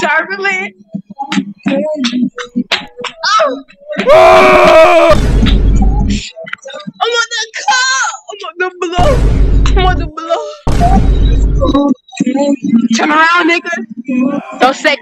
Turbulent. Whoa! I'm on the car. I'm on the blow. I'm on the blow. Turn around, nigga. Don't say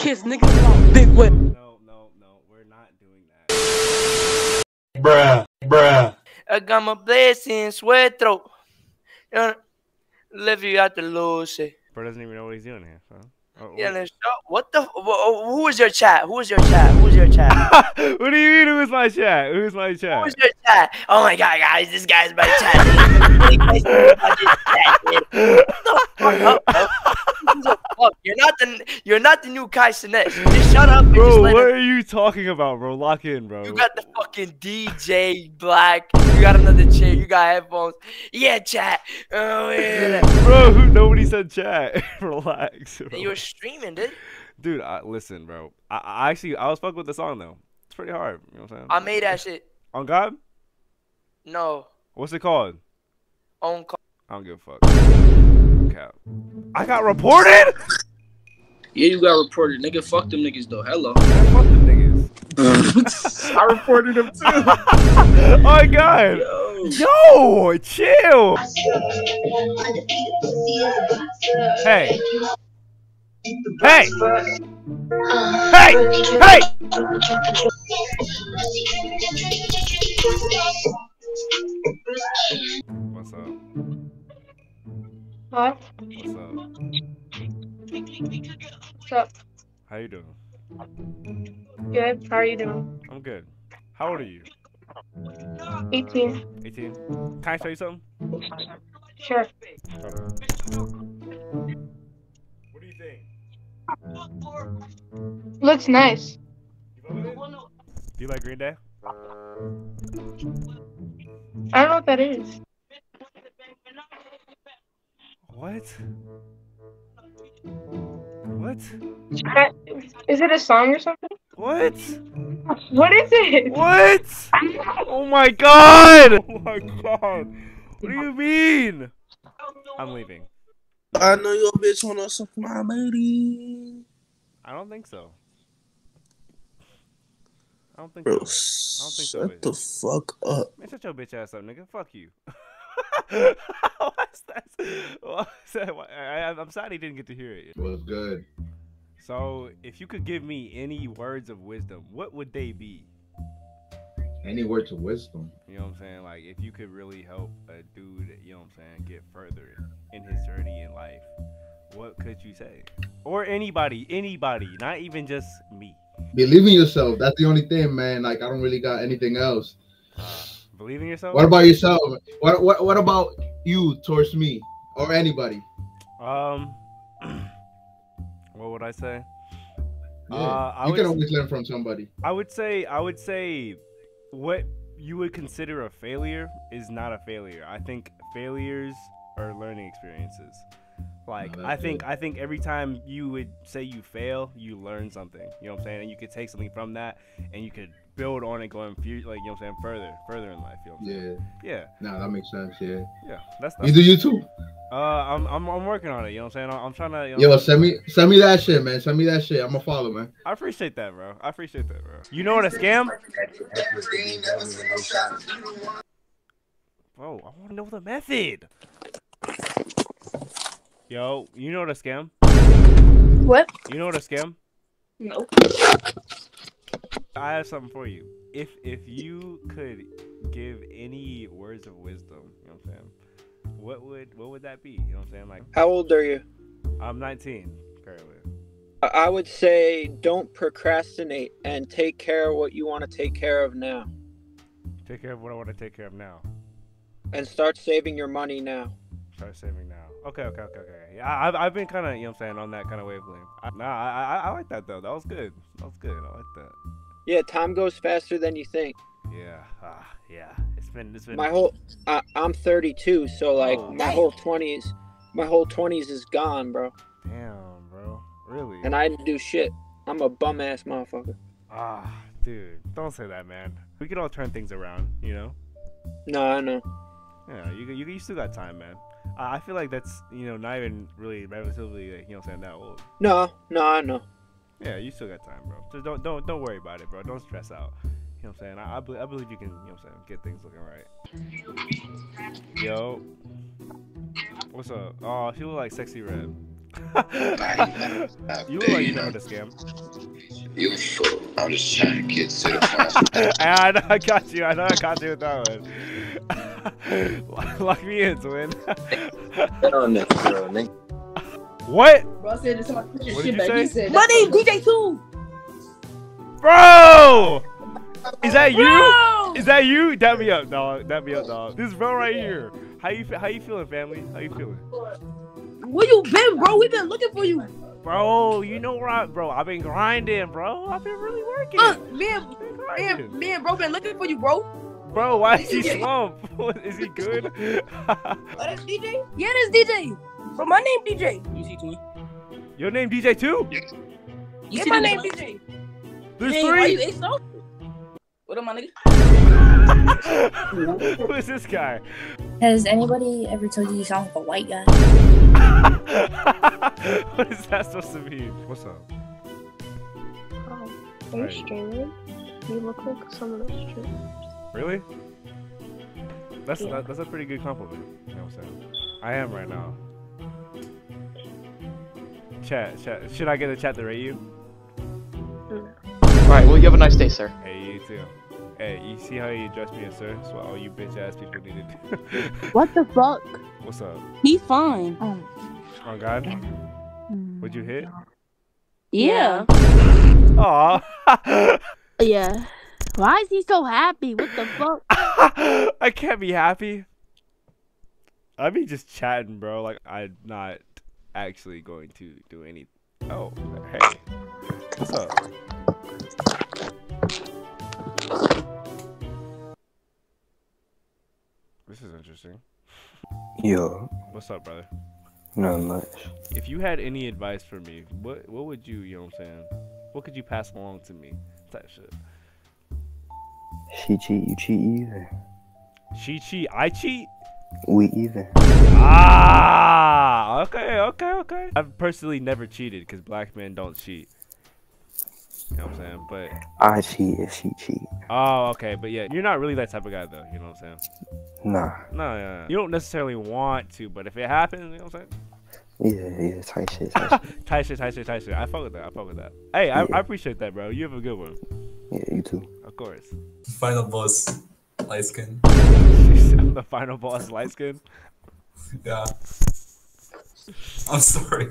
kiss, nigga. Big whip. No, no, no. We're not doing that. Bruh, bruh. Hagamos blessing, suetro. You Live you out the luce. Bro doesn't even know what he's doing here. So. Oh, Yeah, what- let's go. What the? wh- oh, Who is your chat? Who is your chat? Who is your chat? what do you mean? Who's my chat? Who's my Who chat? is your chat? Oh my god, guys, this guy's my chat. Up, bro. Who's the fuck? You're not the you're not the new Kai Cenat. Just shut up and just Bro, what him. are you talking about, bro? Lock in, bro. You got the fucking DJ Black. You got another chair. You got headphones. Yeah, chat. Oh yeah. Bro, who, nobody said chat. Relax. bro. You were streaming, dude. Dude, I, listen, bro. I, I actually, I was fucking with the song though. It's pretty hard. You know what I'm saying? I made that shit. On God? No. What's it called? On call. I don't give a fuck. Cap. I got reported. Yeah, you got reported. Nigga, fuck them niggas though. Hello. Man, fuck them niggas. I reported them too. oh my god. Yo. Yo, chill. Hey. Hey. Hey. Hey. What? What's up? What's up? How you doing? Good. How are you doing? I'm good. How old are you? 18. 18. Can I show you something? Sure. What do you think? Looks nice. You fuck with it? Do you like Green Day? I don't know what that is. What? What? Is it a song or something? What? What is it? What? Oh my god! Oh my god! What do you mean? I'm leaving. I know your bitch wanna suck my booty. I don't think so. I don't think Bro, so. think so, shut the fuck up. Man, shut your bitch ass up, nigga. Fuck you. What's that? What's that? I, I, I'm sad he didn't get to hear it. Was good. So, if you could give me any words of wisdom, what would they be? Any words of wisdom? You know what I'm saying? Like, if you could really help a dude, you know what I'm saying, get further in his journey in life, what could you say? Or anybody, anybody, not even just me. Believe in yourself. That's the only thing, man. Like I don't really got anything else. Believe in yourself. What about yourself? What what what about you towards me or anybody? Um, what would I say? Yeah, Uh, I you can always learn from somebody. I would say I would say what you would consider a failure is not a failure. I think failures are learning experiences. Like No, I think good. I think every time you would say you fail, you learn something. You know what I'm saying? And you could take something from that and you could build on it going fu- like you know what I'm saying further, further in life. You know what I'm saying? Yeah. Yeah. Nah, that makes sense. Yeah. Yeah. That's You do YouTube. Uh, I'm, I'm I'm working on it. You know what I'm saying? I'm, I'm trying to. You know, Yo, send me send me that shit, man. Send me that shit. I'm a follow, man. I appreciate that, bro. I appreciate that, bro. You know what a scam? Bro, I want to know the method. Yo, you know what a scam? What? You know what a scam? No. I have something for you. If if you could give any words of wisdom, you know what I'm saying? What would what would that be? You know what I'm saying? Like How old are you? I'm 19 currently. I- would say don't procrastinate and take care of what you want to take care of now. Take care of what I want to take care of now. And start saving your money now. Start saving now. Okay, okay, okay, okay. Yeah, I've, I've been kind of, you know what I'm saying, on that kind of wavelength. I, nah, I, I, I like that though. That was good. That was good. I like that. Yeah, time goes faster than you think. Yeah. Ah, yeah. It's been, it's been. My whole, I, I'm 32, so like Oh. my whole 20s My whole twenties is gone, bro. Damn, bro. Really? And I didn't do shit. I'm a bum ass motherfucker. Ah, dude, don't say that, man. We could all turn things around, you know. No, I know. Yeah, you you, you still got time, man. I I feel like that's you know not even really relatively like, you know saying that old. No, no, I know. Yeah, you still got time, bro. Just don't don't don't worry about it, bro. Don't stress out. You know what I'm saying? I I, be- I believe you can. You know what I'm saying? Get things looking right. Yo, what's up? Oh, you look like Sexyy Red. you look like you know how to scam. You fool. I'm just trying to get to the point. I know I got you. I know I got you with that one. Lock me in, twin. No, no, bro, nigga. what? Bro said this somebody put your What shit did you back. He say? said, My name DJ Two. Bro! Is that you? Is that you? Dab me up, dog. Dab me up, dog. This bro right here. How you how you feeling, family? How you feeling? Where you been, bro? We've been looking for you. Bro, you know where I bro, I've been grinding, bro. I've been really working. Uh, man, Been man, man, bro, been looking for you, bro. Bro, why is he slump? is he good? Oh, that's DJ? Yeah, that's DJ. Bro, my name DJ. You see twin? Your name DJ too? Yeah, see my the name nigga? DJ. There's Man, why you three. so? What up, my nigga? Who is this guy? Has anybody ever told you you sound like a white guy? what is that supposed to mean? What's up? Um, are Right. you streaming? You look like someone else streaming. Really? That's Yeah. that, that's a pretty good compliment. You know what I'm saying? I am right now. Chat, chat. Should I get a chat to rate you? Alright, well, you have a nice day, sir. Hey, you too. Hey, you see how you addressed me as sir? That's what all you bitch ass people need needed. What the fuck? What's up? He's fine. Oh, oh God, mm. would you hit? Yeah. Aw. Yeah. Why is he so happy? What the fuck? I can't be happy. I be just chatting, bro. Like I'm not actually going to do any. Oh, hey, what's up? Interesting. Yo, What's up, brother? not much. If you had any advice for me, what what would you, you know what I'm saying? What could you pass along to me? Type shit. She cheat, you cheat either. She cheat, I cheat. We either. Ah, okay, okay, okay. I've personally never cheated because black men don't cheat. You know what I'm saying? But I cheat if she cheat. oh, okay, but yeah, you're not really that type of guy though. You know what I'm saying? Nah. No, yeah, yeah. you don't necessarily want to, but if it happens, you know what I'm saying? Yeah, yeah, tight shit, tight shit. Tight shit, tight shit, tight shit. I fuck with that. I fuck with that. Hey, I, I appreciate that, bro. You have a good one. Yeah, you too. Of course. Final boss, light skin. I'm the final boss, light skin. Yeah. I'm sorry.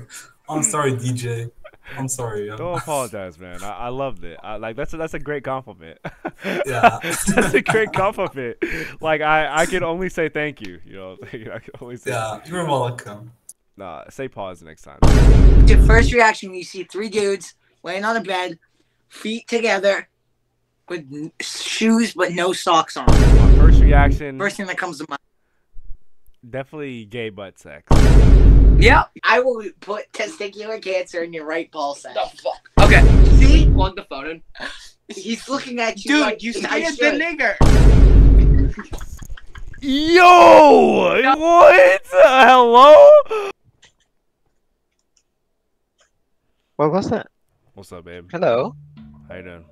I'm sorry, DJ. I'm sorry. yo. Don't apologize, man. I, I loved it. I, like that's a, that's a great compliment. Yeah. that's a great compliment. Like I I can only say thank you. You know, I can only say. Yeah, you're welcome. Nah, say pause next time. What's your first reaction when you see three dudes laying on a bed, feet together, with shoes but no socks on? My first reaction, First thing that comes to mind. definitely gay butt sex. Yep. I will put testicular cancer in your right ball sack. The fuck? Okay. See? Plug the phone in. He's looking at you Dude, like you he the should. nigger. Yo, what? Uh, hello? What was that? What's up, babe? Hello. How you doing?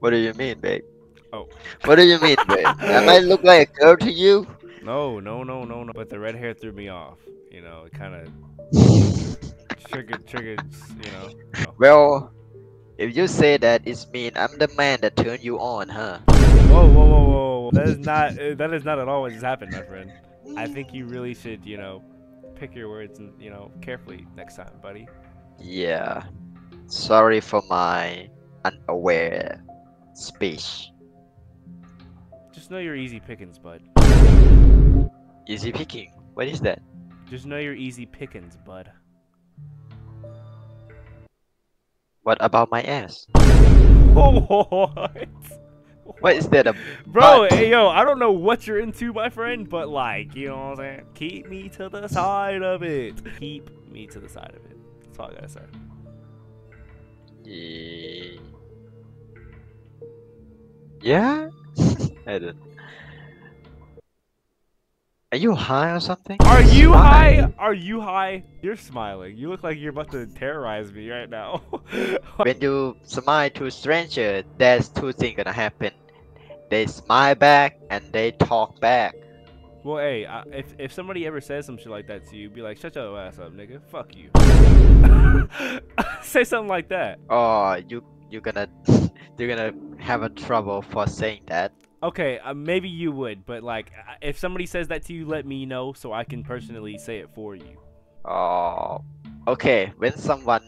What do you mean, babe? Oh. What do you mean, babe? Am I look like a girl to you? No, no, no, no, no. But the red hair threw me off. You know, it kind of triggered, triggered. You know. no. Well, if you say that, it's mean I'm the man that turned you on, huh? Whoa, whoa, whoa, whoa! That is not. uh, That is not at all what just happened, my friend. I think you really should, you know, pick your words and you know carefully next time, buddy. Yeah. Sorry for my unaware speech. Just know you're easy pickings, bud. Easy picking. What is that? Just know you're easy pickings, bud. What about my ass? what? What is that? A Bro, hey, yo, I don't know what you're into, my friend, but like, you know what I'm saying? Keep me to the side of it. Keep me to the side of it. That's all I gotta say. Yeah. Yeah? I don't. Are you high or something? Are you Smile. high? Are you high? You're smiling. You look like you're about to terrorize me right now. when you smile to a stranger, there's two things gonna happen. They smile back and they talk back. well, hey, I, if if somebody ever says some shit like that to you, be like, shut your ass up, nigga. Fuck you. Say something like that. Oh, you you're gonna you're gonna have a trouble for saying that. Okay, uh, maybe you would, but like, if somebody says that to you, let me know so I can personally say it for you. Oh, okay. When someone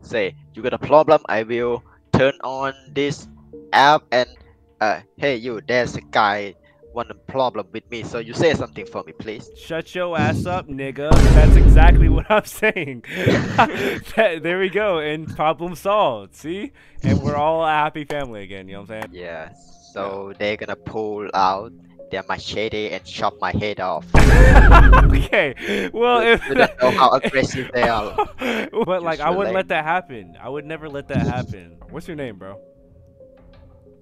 say you got a problem, I will turn on this app and uh, hey you, there's a guy want a problem with me, so you say something for me, please. Shut your ass up, nigga. That's exactly what I'm saying. That- there we go, and problem solved. See, and we're all a happy family again. You know what I'm saying? Yeah. So they're gonna pull out their machete and chop my head off. okay. Well, if You don't know how aggressive they are. but like, I wouldn't let that happen. I would never let that happen. What's your name, bro?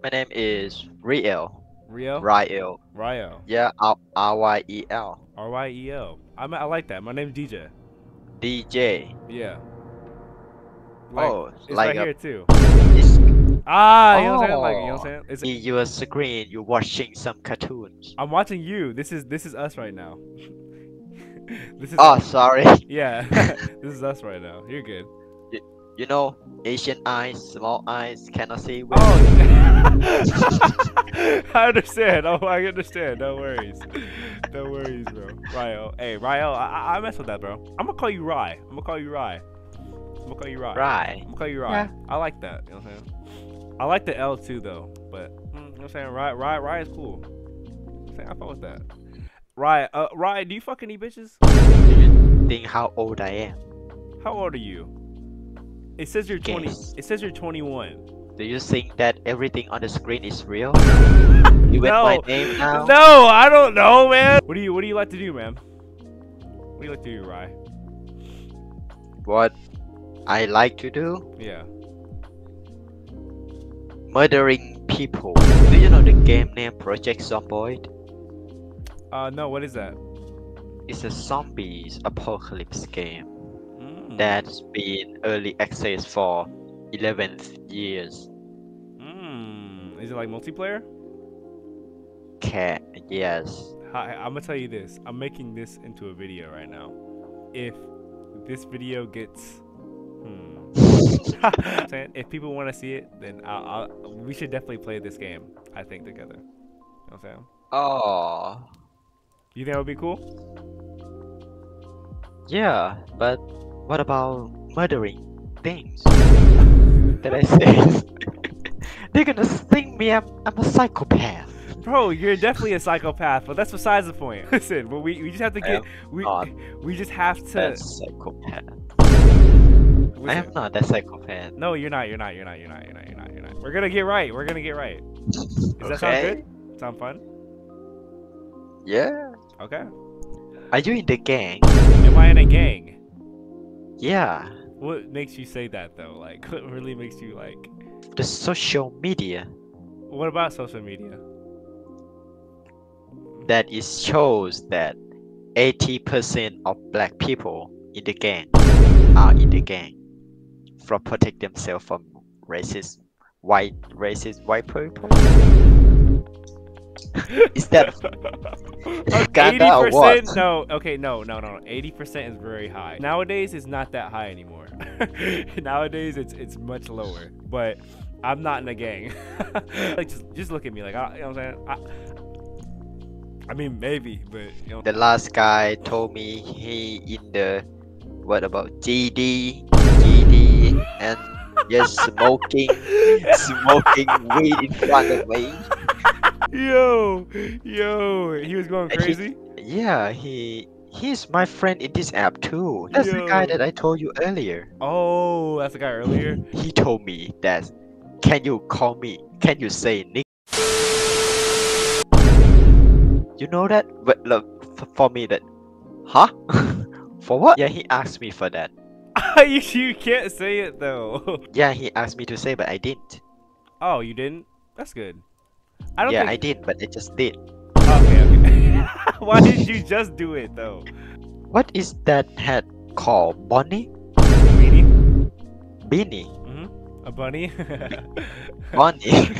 My name is Riel. Rio. Riel. Ryo. Yeah, R R Y E L. R Y E O. I I like that. My name's DJ. DJ. Yeah. Oh, it's like right a- here too. This Ah, you know what I'm saying? Like, you know what I'm saying? It's, in your screen, you're watching some cartoons. I'm watching you. This is this is us right now. this is Oh, sorry. Yeah, this is us right now. You're good. You know, Asian eyes, small eyes, cannot see well. Oh, I understand. Oh, I understand. No worries. No worries, bro. Ryo. Hey, Ryo, I, I- I mess with that, bro. I'm gonna call you Rye. I'm gonna call you Rye. I'm gonna call you Rye. Rye. I'm gonna call you Rye. Yeah. I like that. You know what I'm saying? I like the L too, though. But mm, you know what I'm saying? Rye, Rye is cool. I'm saying I fuck with that. Rye, uh, Rye, do you fuck any bitches? Think how old I am. How old are you? It says you're 20. It says you're 21. Do you think that everything on the screen is real? you with my No. name now? No, I don't know, man. What do you What do you like to do, man? What do you like to do, Rye? What I like to do? Yeah. Murdering people. Do you know the game name Project Zomboid? Uh, no. What is that? It's a zombies apocalypse game Mm. that's been early access for 11 years. Mm. Is it like multiplayer? Cat, yes. Hi, I'm gonna tell you this. I'm making this into a video right now. If this video gets, hmm, if people want to see it, then I'll, I'll, we should definitely play this game. I think together. You know what I'm saying? Oh, You think that would be cool? yeah, but what about murdering things? that I say? They're gonna think me I'm, I'm a psychopath. Bro, you're definitely a psychopath, but that's besides the point. Listen, but we, we just have to get we we just have to. psychopath. I am not that psychopath. No, you're not. You're not. You're not. You're not. You're not. You're not. You're not. We're gonna get right. We're gonna get right. Does that sound good? Sound fun? Yeah. Okay. Are you in the gang? Am I in a gang? Yeah. What makes you say that though? Like, what really makes you like? The social media What about social media? that it shows that 80% of black people in the gang are in the gang from protect themselves from racist white racist white people. Is that kinda or what? No. Okay. No. No. No. Eighty percent is very high. Nowadays, it's not that high anymore. Nowadays, it's it's much lower. But I'm not in a gang. like, just, just look at me. Like, I, you know what I'm saying? I, I mean, maybe, but you know. the last guy told me he in the what about GD just smoking smoking weed in front of me. Yo, yo, he was going And he- crazy. Yeah, he he's my friend in this app too. That's the guy that I told you earlier. Oh, that's the guy earlier. He told me that can you call me? Can you say Nick? You know that? But look, for me that, huh? for what? Yeah, he asked me for that. you, you can't say it though. Yeah, he asked me to say, but I didn't. Oh, you didn't? That's good. I don't yeah, think... I did, but I just did. Okay, okay. Why did you just do it though? What is that hat called? Bonnie? Beanie? Beanie? Mm-hmm. A bunny? Bonnie?